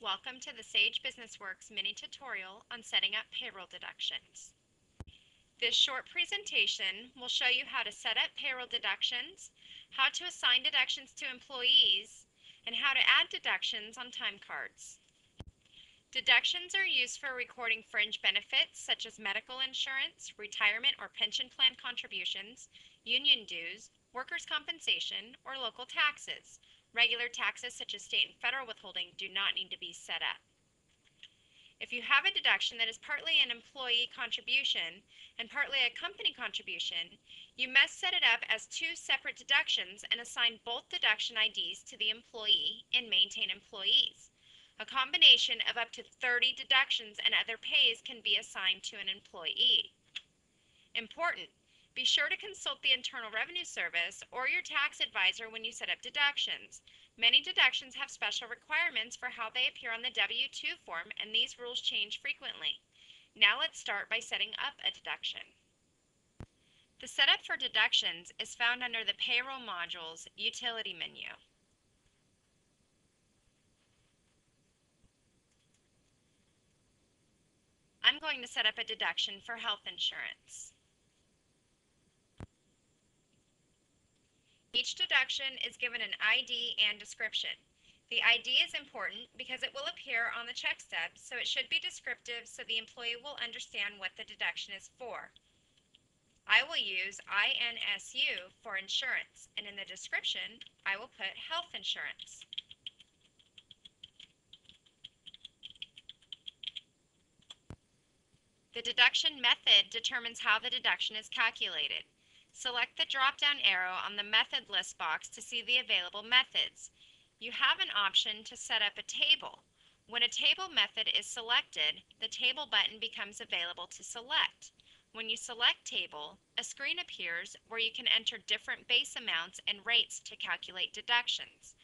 Welcome to the Sage BusinessWorks mini tutorial on setting up payroll deductions. This short presentation will show you how to set up payroll deductions, how to assign deductions to employees, and how to add deductions on time cards. Deductions are used for recording fringe benefits such as medical insurance, retirement or pension plan contributions, union dues, workers' compensation, or local taxes. Regular taxes such as state and federal withholding do not need to be set up. If you have a deduction that is partly an employee contribution and partly a company contribution, you must set it up as two separate deductions and assign both deduction IDs to the employee and maintain employees. A combination of up to 30 deductions and other pays can be assigned to an employee. Important, be sure to consult the Internal Revenue Service or your tax advisor when you set up deductions. Many deductions have special requirements for how they appear on the W-2 form and these rules change frequently. Now let's start by setting up a deduction. The setup for deductions is found under the Payroll module's Utility menu. I'm going to set up a deduction for health insurance. Each deduction is given an ID and description. The ID is important because it will appear on the check stub, so it should be descriptive so the employee will understand what the deduction is for. I will use INSU for insurance, and in the description, I will put health insurance. The deduction method determines how the deduction is calculated. Select the drop-down arrow on the Method List box to see the available methods. You have an option to set up a table. When a table method is selected, the Table button becomes available to select. When you select Table, a screen appears where you can enter different base amounts and rates to calculate deductions.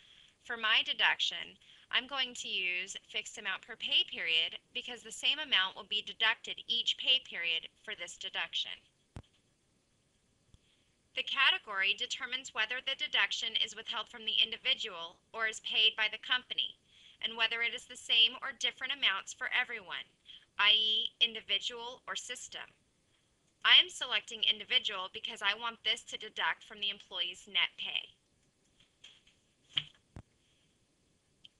For my deduction, I'm going to use fixed amount per pay period because the same amount will be deducted each pay period for this deduction. The category determines whether the deduction is withheld from the individual or is paid by the company, and whether it is the same or different amounts for everyone, i.e. individual or system. I am selecting individual because I want this to deduct from the employee's net pay.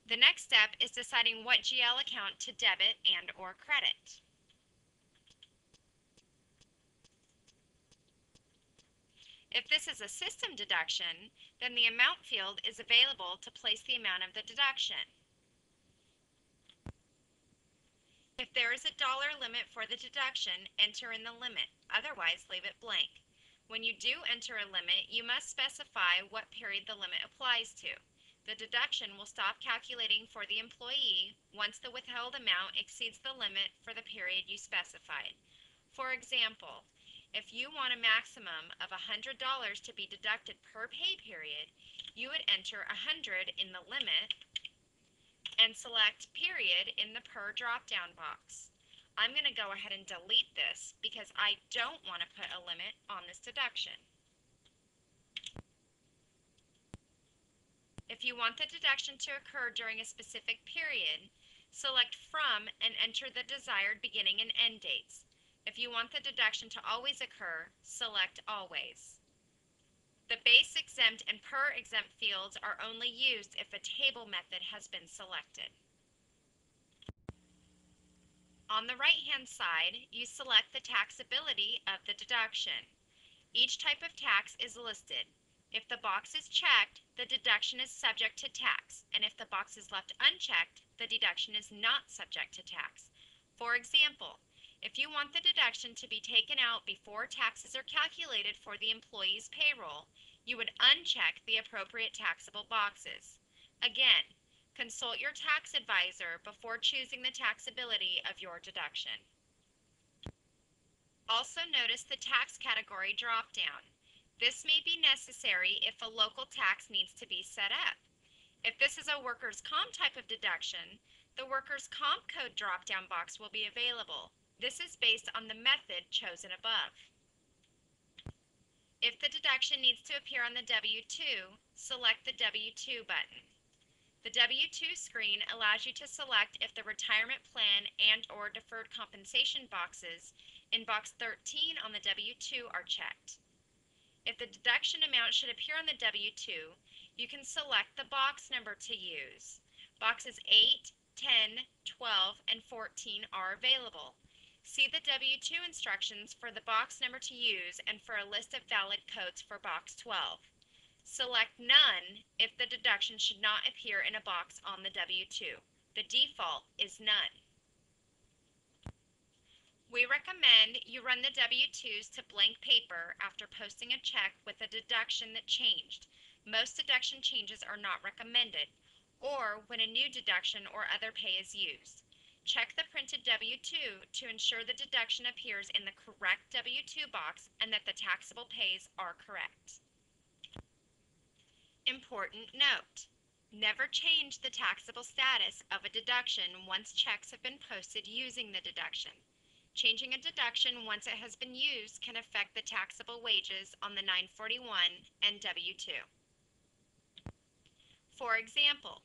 The next step is deciding what GL account to debit and or credit. If this is a system deduction, then the amount field is available to place the amount of the deduction. If there is a dollar limit for the deduction, enter in the limit, otherwise leave it blank. When you do enter a limit, you must specify what period the limit applies to. The deduction will stop calculating for the employee once the withheld amount exceeds the limit for the period you specified. For example, if you want a maximum of $100 to be deducted per pay period, you would enter 100 in the limit and select period in the per drop-down box. I'm going to go ahead and delete this because I don't want to put a limit on this deduction. If you want the deduction to occur during a specific period, select from and enter the desired beginning and end dates. If you want the deduction to always occur, select Always. The base exempt and per exempt fields are only used if a table method has been selected. On the right-hand side, you select the taxability of the deduction. Each type of tax is listed. If the box is checked, the deduction is subject to tax, and if the box is left unchecked, the deduction is not subject to tax. For example, if you want the deduction to be taken out before taxes are calculated for the employee's payroll, you would uncheck the appropriate taxable boxes. Again, consult your tax advisor before choosing the taxability of your deduction. Also notice the tax category drop-down. This may be necessary if a local tax needs to be set up. If this is a workers' comp type of deduction, the workers' comp code drop-down box will be available. This is based on the method chosen above. If the deduction needs to appear on the W-2, select the W-2 button. The W-2 screen allows you to select if the retirement plan and/or deferred compensation boxes in box 13 on the W-2 are checked. If the deduction amount should appear on the W-2, you can select the box number to use. Boxes 8, 10, 12, and 14 are available. See the W-2 instructions for the box number to use and for a list of valid codes for box 12. Select None if the deduction should not appear in a box on the W-2. The default is None. We recommend you run the W-2s to blank paper after posting a check with a deduction that changed. Most deduction changes are not recommended, or when a new deduction or other pay is used. Check the printed W-2 to ensure the deduction appears in the correct W-2 box and that the taxable pays are correct. Important note. Never change the taxable status of a deduction once checks have been posted using the deduction. Changing a deduction once it has been used can affect the taxable wages on the 941 and W-2. For example,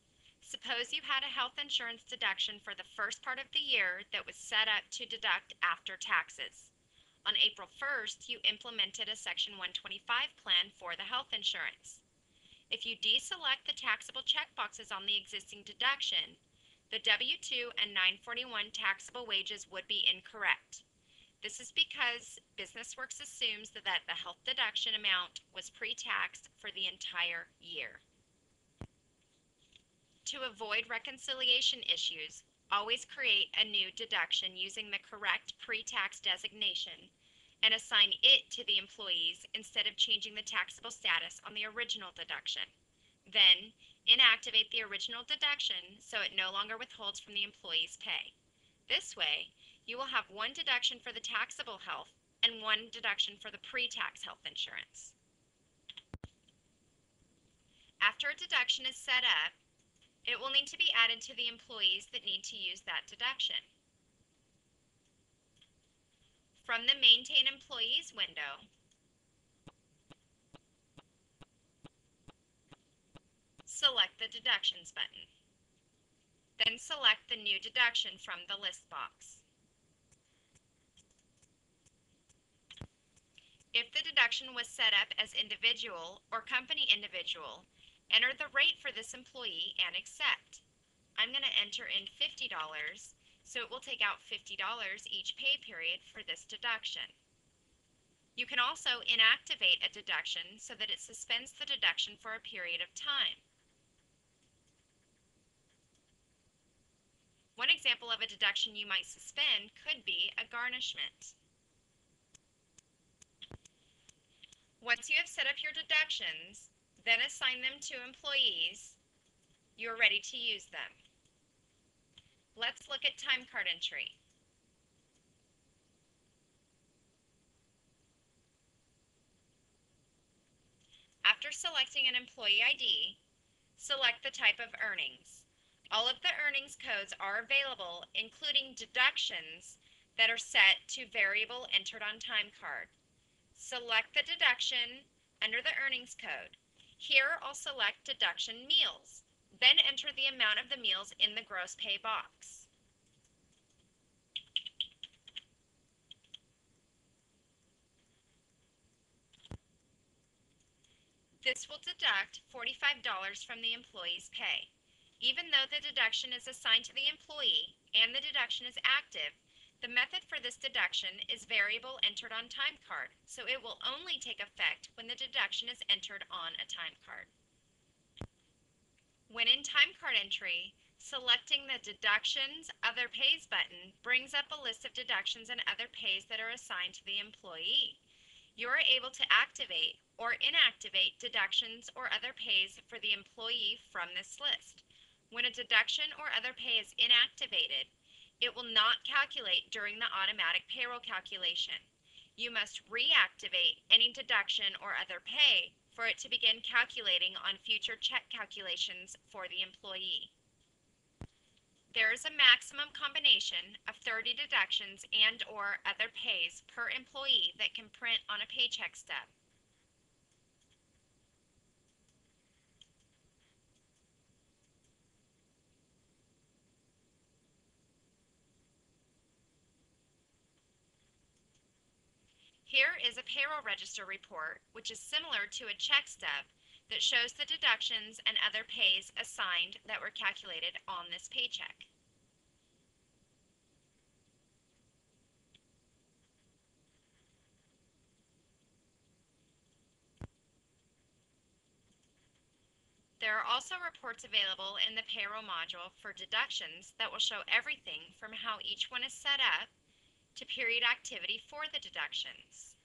suppose you had a health insurance deduction for the first part of the year that was set up to deduct after taxes. On April 1st, you implemented a Section 125 plan for the health insurance. If you deselect the taxable checkboxes on the existing deduction, the W-2 and 941 taxable wages would be incorrect. This is because BusinessWorks assumes that, the health deduction amount was pre-taxed for the entire year. To avoid reconciliation issues, always create a new deduction using the correct pre-tax designation and assign it to the employees instead of changing the taxable status on the original deduction. Then, inactivate the original deduction so it no longer withholds from the employee's pay. This way, you will have one deduction for the taxable health and one deduction for the pre-tax health insurance. After a deduction is set up, it will need to be added to the employees that need to use that deduction. From the Maintain Employees window, select the Deductions button. Then select the new deduction from the list box. If the deduction was set up as individual or company individual, enter the rate for this employee and accept. I'm going to enter in $50 so it will take out $50 each pay period for this deduction. You can also inactivate a deduction so that it suspends the deduction for a period of time. One example of a deduction you might suspend could be a garnishment. Once you have set up your deductions, then assign them to employees, you're ready to use them. Let's look at time card entry. After selecting an employee ID, select the type of earnings. All of the earnings codes are available, including deductions that are set to variable entered on time card. Select the deduction under the earnings code. Here I'll select deduction meals. Then enter the amount of the meals in the gross pay box. This will deduct $45 from the employee's pay. Even though the deduction is assigned to the employee and the deduction is active, the method for this deduction is variable entered on time card, so it will only take effect when the deduction is entered on a time card. When in time card entry, selecting the Deductions Other Pays button brings up a list of deductions and other pays that are assigned to the employee. You are able to activate or inactivate deductions or other pays for the employee from this list. When a deduction or other pay is inactivated, it will not calculate during the automatic payroll calculation. You must reactivate any deduction or other pay for it to begin calculating on future check calculations for the employee. There is a maximum combination of 30 deductions and or other pays per employee that can print on a paycheck stub. Here is a payroll register report, which is similar to a check stub that shows the deductions and other pays assigned that were calculated on this paycheck. There are also reports available in the payroll module for deductions that will show everything from how each one is set up to period activity for the deductions.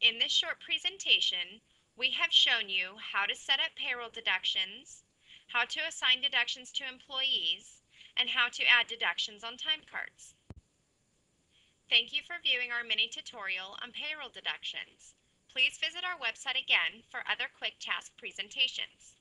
In this short presentation, we have shown you how to set up payroll deductions, how to assign deductions to employees, and how to add deductions on time cards. Thank you for viewing our mini tutorial on payroll deductions. Please visit our website again for other quick task presentations.